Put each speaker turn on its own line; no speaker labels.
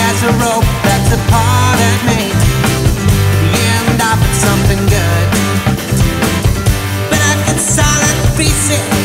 as a rope that's a part of me. The end something good, but I pieces.